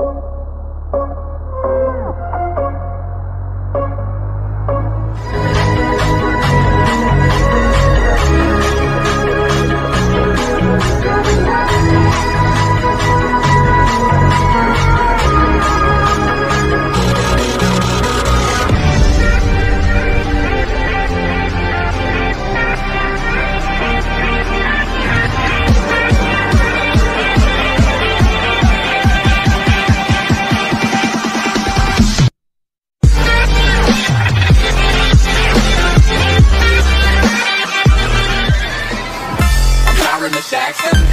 you. from the Saxon.